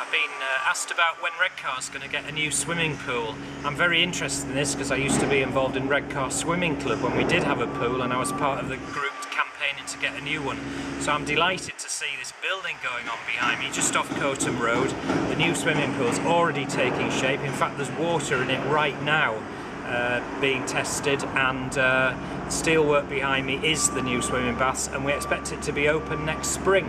I've been uh, asked about when Redcar's going to get a new swimming pool. I'm very interested in this because I used to be involved in Redcar Swimming Club when we did have a pool and I was part of the group campaigning to get a new one. So I'm delighted to see this building going on behind me just off Coatham Road. The new swimming pool's already taking shape. In fact there's water in it right now uh, being tested and uh, steelwork behind me is the new swimming baths and we expect it to be open next spring.